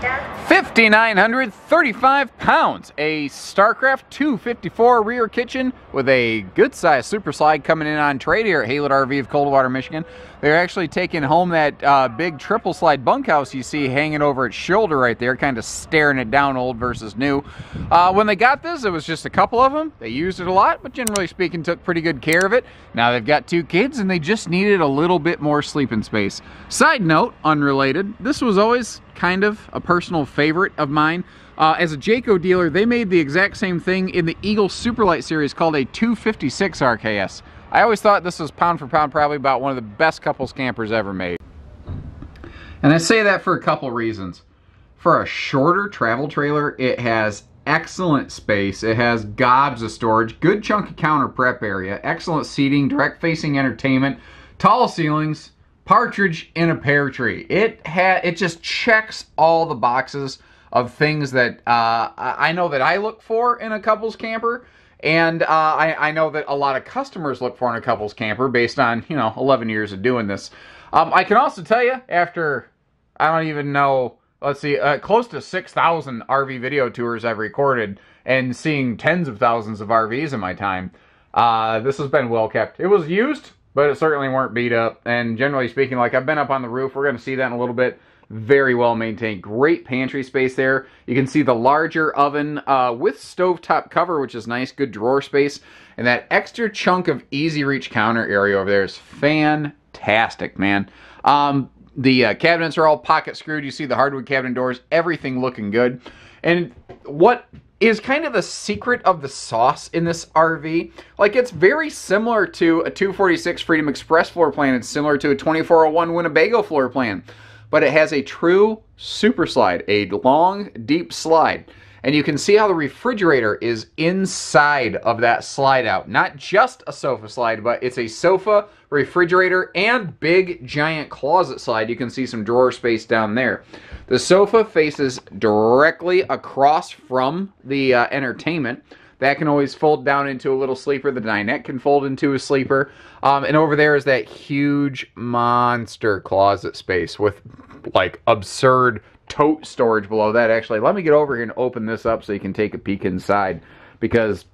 5,935 pounds. A StarCraft 254 rear kitchen with a good sized super slide coming in on trade here at Haylett RV of Coldwater, Michigan. They're actually taking home that uh, big triple slide bunkhouse you see hanging over its shoulder right there, kind of staring it down old versus new. Uh, when they got this, it was just a couple of them. They used it a lot, but generally speaking, took pretty good care of it. Now they've got two kids and they just needed a little bit more sleeping space. Side note, unrelated, this was always kind of a personal favorite of mine. Uh, as a Jayco dealer, they made the exact same thing in the Eagle Superlight series called a 256 RKS. I always thought this was pound for pound probably about one of the best couples campers ever made. And I say that for a couple reasons. For a shorter travel trailer, it has excellent space. It has gobs of storage, good chunk of counter prep area, excellent seating, direct facing entertainment, tall ceilings, partridge in a pear tree. It ha it just checks all the boxes of things that uh, I know that I look for in a couples camper. And uh, I, I, know that a lot of customers look for in a couples camper based on, you know, 11 years of doing this. Um, I can also tell you, after, I don't even know, let's see, uh, close to 6,000 RV video tours I've recorded and seeing tens of thousands of RVs in my time, uh, this has been well kept. It was used, but it certainly weren't beat up. And generally speaking, like I've been up on the roof, we're going to see that in a little bit very well maintained. Great pantry space there. You can see the larger oven uh, with stovetop cover, which is nice. Good drawer space. And that extra chunk of easy reach counter area over there is fantastic, man. Um, the uh, cabinets are all pocket screwed. You see the hardwood cabinet doors, everything looking good. And what is kind of the secret of the sauce in this RV. Like it's very similar to a 246 Freedom Express floor plan. It's similar to a 2401 Winnebago floor plan but it has a true super slide, a long, deep slide. And you can see how the refrigerator is inside of that slide out. Not just a sofa slide, but it's a sofa, refrigerator, and big giant closet slide. You can see some drawer space down there. The sofa faces directly across from the uh, entertainment. That can always fold down into a little sleeper. The dinette can fold into a sleeper. Um, and over there is that huge monster closet space with like absurd tote storage below that. Actually, let me get over here and open this up so you can take a peek inside because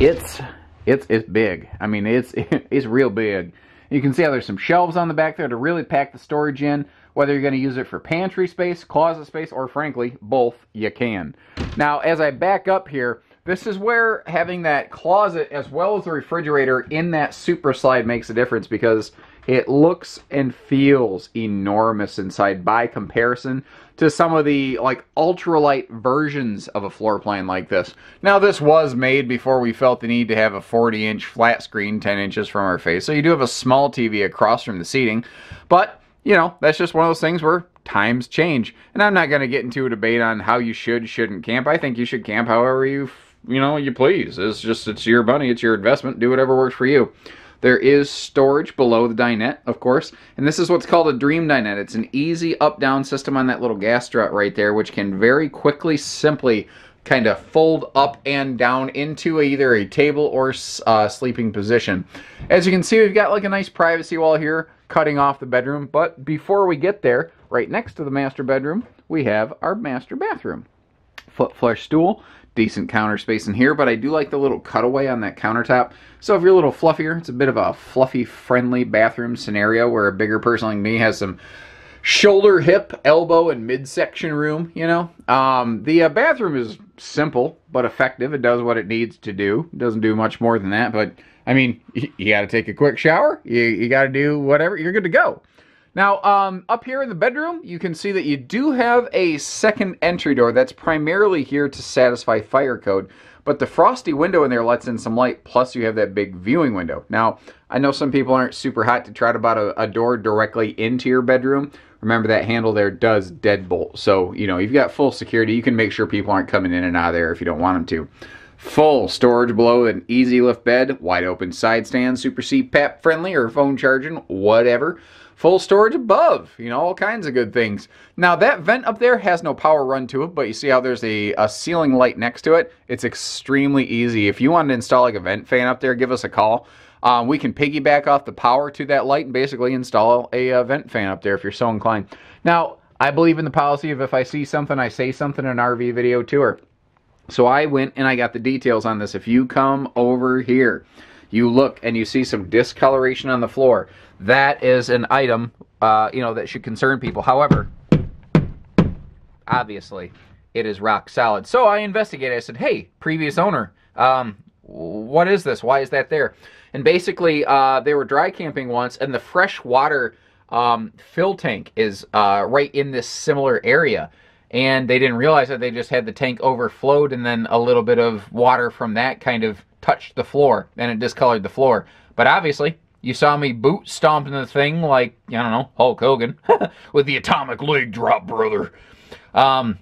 it's it's it's big. I mean, it's it's real big. You can see how there's some shelves on the back there to really pack the storage in. Whether you're going to use it for pantry space, closet space, or frankly, both, you can. Now, as I back up here, this is where having that closet as well as the refrigerator in that super slide makes a difference because it looks and feels enormous inside by comparison to some of the like ultralight versions of a floor plan like this. Now this was made before we felt the need to have a 40 inch flat screen 10 inches from our face. So you do have a small TV across from the seating, but you know, that's just one of those things where times change. And I'm not going to get into a debate on how you should, shouldn't camp. I think you should camp however you you know, you please. It's just, it's your money, it's your investment. Do whatever works for you. There is storage below the dinette, of course, and this is what's called a dream dinette. It's an easy up-down system on that little gas strut right there, which can very quickly, simply kind of fold up and down into either a table or uh, sleeping position. As you can see, we've got like a nice privacy wall here cutting off the bedroom, but before we get there, right next to the master bedroom, we have our master bathroom. Foot flush stool, decent counter space in here, but I do like the little cutaway on that countertop. So if you're a little fluffier, it's a bit of a fluffy, friendly bathroom scenario where a bigger person like me has some shoulder, hip, elbow, and midsection room, you know. Um, the uh, bathroom is simple but effective. It does what it needs to do. It doesn't do much more than that, but I mean, you, you got to take a quick shower. You, you got to do whatever. You're good to go. Now, um, up here in the bedroom, you can see that you do have a second entry door that's primarily here to satisfy fire code, but the frosty window in there lets in some light, plus you have that big viewing window. Now, I know some people aren't super hot to try to buy a, a door directly into your bedroom. Remember that handle there does deadbolt, so, you know, you've got full security. You can make sure people aren't coming in and out of there if you don't want them to. Full storage below an easy lift bed, wide open side stand, super CPAP friendly or phone charging, whatever full storage above, you know, all kinds of good things. Now that vent up there has no power run to it, but you see how there's a, a ceiling light next to it? It's extremely easy. If you want to install like a vent fan up there, give us a call. Um, we can piggyback off the power to that light and basically install a, a vent fan up there if you're so inclined. Now, I believe in the policy of if I see something, I say something in an RV video tour. So I went and I got the details on this. If you come over here, you look and you see some discoloration on the floor, that is an item, uh, you know, that should concern people. However, obviously, it is rock solid. So I investigated. I said, hey, previous owner, um, what is this? Why is that there? And basically, uh, they were dry camping once, and the fresh water um, fill tank is uh, right in this similar area. And they didn't realize that they just had the tank overflowed, and then a little bit of water from that kind of touched the floor, and it discolored the floor. But obviously, you saw me boot stomping the thing like, I don't know, Hulk Hogan with the atomic leg drop, brother. Um,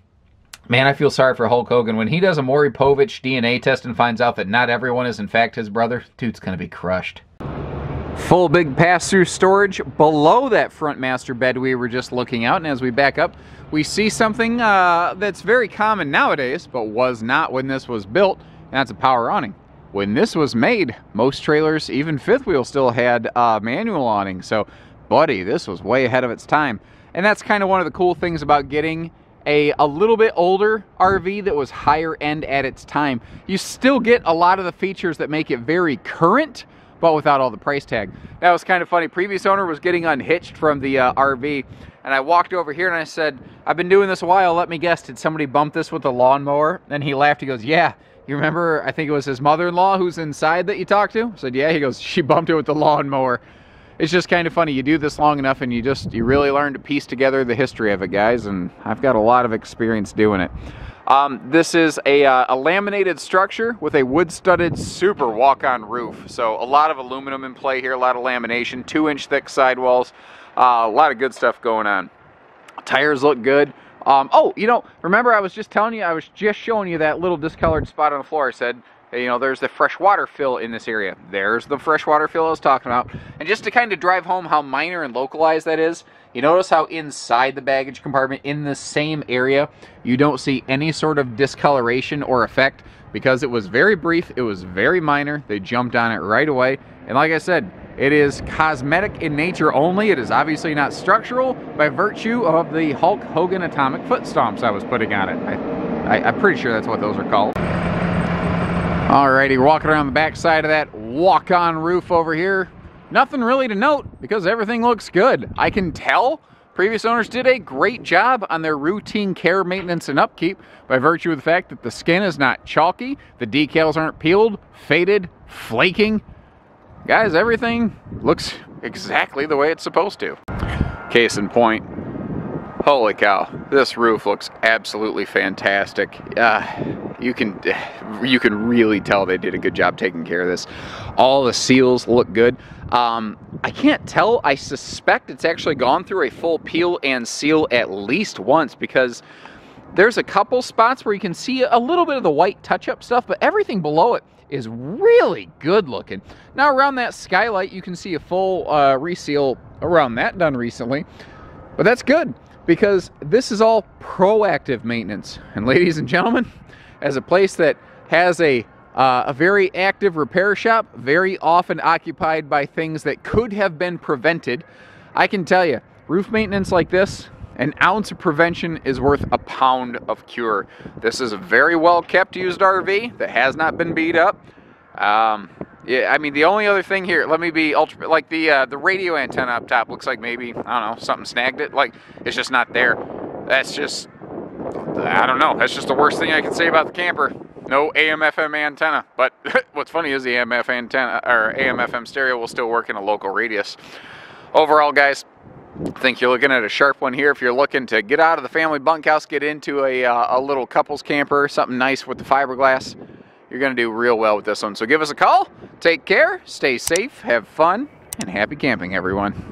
Man, I feel sorry for Hulk Hogan. When he does a Maury Povich DNA test and finds out that not everyone is in fact his brother, dude's gonna be crushed. Full big pass-through storage below that front master bed we were just looking out. And as we back up, we see something uh, that's very common nowadays, but was not when this was built, and that's a power awning. When this was made, most trailers, even fifth wheel, still had uh, manual awning. So, buddy, this was way ahead of its time. And that's kind of one of the cool things about getting a, a little bit older RV that was higher end at its time. You still get a lot of the features that make it very current, but without all the price tag. That was kind of funny. Previous owner was getting unhitched from the uh, RV, and I walked over here and I said, I've been doing this a while. Let me guess, did somebody bump this with a lawnmower? And he laughed. He goes, Yeah. You remember, I think it was his mother in law who's inside that you talked to? I said, Yeah. He goes, She bumped it with the lawnmower it's just kind of funny. You do this long enough and you just, you really learn to piece together the history of it, guys. And I've got a lot of experience doing it. Um, this is a, uh, a, laminated structure with a wood-studded super walk-on roof. So a lot of aluminum in play here, a lot of lamination, two-inch thick sidewalls, uh, a lot of good stuff going on. Tires look good. Um, oh, you know, remember I was just telling you, I was just showing you that little discolored spot on the floor. I said, you know, there's the freshwater fill in this area. There's the freshwater fill I was talking about. And just to kind of drive home how minor and localized that is, you notice how inside the baggage compartment, in the same area, you don't see any sort of discoloration or effect because it was very brief, it was very minor. They jumped on it right away. And like I said, it is cosmetic in nature only. It is obviously not structural by virtue of the Hulk Hogan atomic foot stomps I was putting on it. I, I, I'm pretty sure that's what those are called. Alrighty, walking around the back side of that walk-on roof over here. Nothing really to note because everything looks good. I can tell previous owners did a great job on their routine care, maintenance, and upkeep by virtue of the fact that the skin is not chalky, the decals aren't peeled, faded, flaking. Guys, everything looks exactly the way it's supposed to. Case in point, holy cow, this roof looks absolutely fantastic. Uh, you can you can really tell they did a good job taking care of this. All the seals look good. Um, I can't tell. I suspect it's actually gone through a full peel and seal at least once because there's a couple spots where you can see a little bit of the white touch-up stuff, but everything below it is really good looking. Now around that skylight, you can see a full uh, reseal around that done recently, but that's good because this is all proactive maintenance. And ladies and gentlemen, as a place that has a uh, a very active repair shop, very often occupied by things that could have been prevented. I can tell you, roof maintenance like this, an ounce of prevention is worth a pound of cure. This is a very well kept used RV that has not been beat up. Um, yeah, I mean the only other thing here, let me be ultra, like the uh, the radio antenna up top looks like maybe I don't know something snagged it. Like it's just not there. That's just I don't know. That's just the worst thing I can say about the camper. No AM/FM antenna. But what's funny is the AM/FM antenna or AM/FM stereo will still work in a local radius. Overall, guys, I think you're looking at a sharp one here. If you're looking to get out of the family bunkhouse, get into a, uh, a little couples camper, something nice with the fiberglass, you're going to do real well with this one. So give us a call. Take care. Stay safe. Have fun. And happy camping, everyone.